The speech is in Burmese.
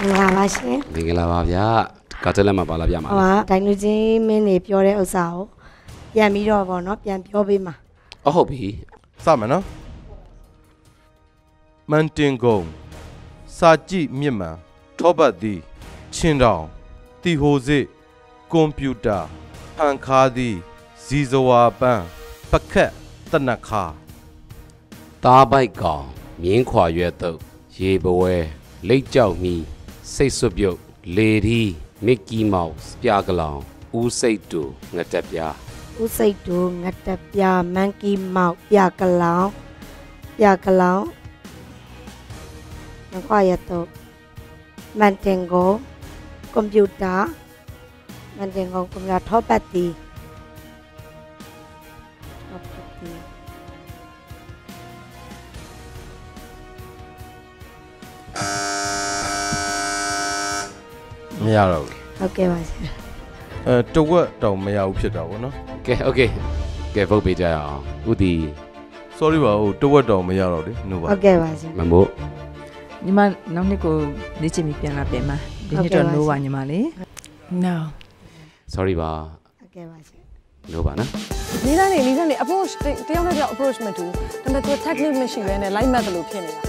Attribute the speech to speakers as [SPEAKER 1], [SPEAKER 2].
[SPEAKER 1] မင်္ဂလာပါရှင်
[SPEAKER 2] မင်္ဂလာပါဗျာကာတက်လက်မှာပါလာပြမှာ
[SPEAKER 1] ဟိုကဒိုင်လူချင်းမင်းနေပြောတဲ့ဥစ္စာကိုပြန်ပြီးတော့ဗောနော်ပြန်ပြောပေးမှာ
[SPEAKER 2] အဟုတ်ပြီ
[SPEAKER 3] စမယ်နော်မန်တင်ကုံစာကြည့်မြင့်မှန်ထောပတ်သည်ချင်းတောင်တီဟိုစစ်ကွန်ပျူတာဖန်ခါသည်ဇီဇဝါပန်းပကက်တနခါ
[SPEAKER 2] သားပိုက်ကောင်မြင်းခွာရွက်တုပ်ရေပဝဲလိတ်ကြောက်မီ စိတ်ဆွတ်ပြုတ်လေဒီမစ်ကီမောက်စ်ပြာကလောင်ဦးစိတ်တူငတက်ပြား
[SPEAKER 1] ဥစိတ်တူငတ်တပြမန်ကီမောက်ပြကလောင်ပြကလောင်ငခွာရတော့မန်တင်ကိုကွန်ပျူတာမန်တင်ကိုကွန်ပျူတာထောပတ်တီထောပတ်တီ
[SPEAKER 3] မရတော့ဘူး
[SPEAKER 1] ဟုတ်ကဲ့ပါရှင်
[SPEAKER 3] အဲတဝက်တောင်မရဘူးဖြစ်တာဗောနော်
[SPEAKER 2] ကဲโอเคကဲဗုတ်ပေးကြရအောင်ဥတီ
[SPEAKER 3] sorry ပါဟိုတဝက်တောင်မရတော့လေနှုတ်ပါ
[SPEAKER 1] ဟုတ်ကဲ့ပါရှင်
[SPEAKER 2] မမို့
[SPEAKER 4] ညီမနောက်နှစ်ကိုလေ့ကျင့်ပြီးပြန်လာပြန်မှာဒီနှစ်
[SPEAKER 1] ဟုတ်
[SPEAKER 4] တော့
[SPEAKER 1] ကဲ့ပါ
[SPEAKER 4] နိုးပါညီမလေး
[SPEAKER 5] no
[SPEAKER 2] sorry ပါ
[SPEAKER 1] ဟုတ်ကဲ့ပါရှင်
[SPEAKER 2] လို့ပါနော်
[SPEAKER 5] လေးတိုင်းနေလေးတိုင်းနေ approach တတယောက်နဲ့တယောက် approach မတူဒါပေမဲ့သူ technique မရှိဘဲနဲ့ light method လို့ဖြစ်နေတာ